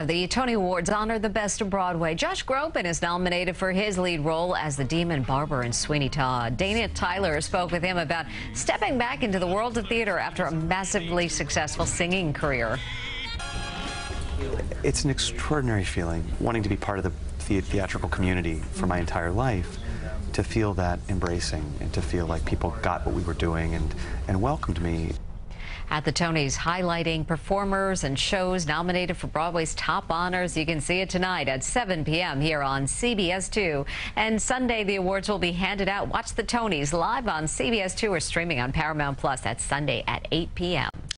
The Tony Awards honor the best of Broadway. Josh Groban is nominated for his lead role as the demon barber in Sweeney Todd. Dana Tyler spoke with him about stepping back into the world of theater after a massively successful singing career. It's an extraordinary feeling, wanting to be part of the, the theatrical community for my entire life, to feel that embracing and to feel like people got what we were doing and, and welcomed me at the Tonys, highlighting performers and shows nominated for Broadway's top honors. You can see it tonight at 7 p.m. here on CBS 2. And Sunday, the awards will be handed out. Watch the Tonys live on CBS 2 or streaming on Paramount Plus. That's Sunday at 8 p.m.